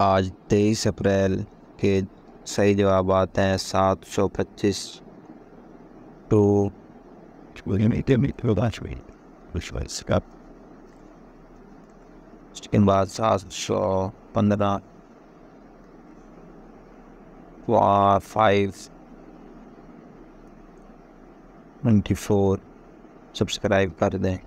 आज तेईस अप्रैल के सही जवाब आते हैं सात सौ पच्चीस टू उसके बाद सात सौ पंद्रह फाइव ट्वेंटी फोर सब्सक्राइब कर दें।